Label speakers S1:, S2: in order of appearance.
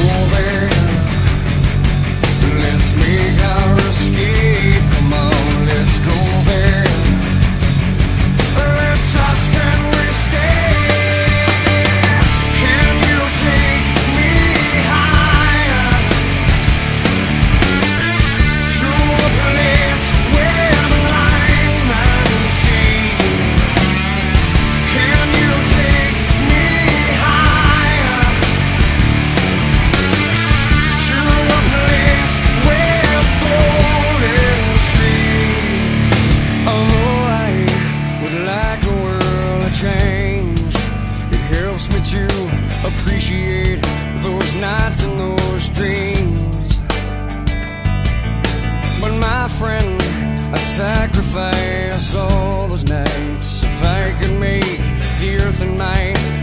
S1: over. Let's make our escape. Appreciate those nights and those dreams. But my friend, I'd sacrifice all those nights if I could make the earth and dreams.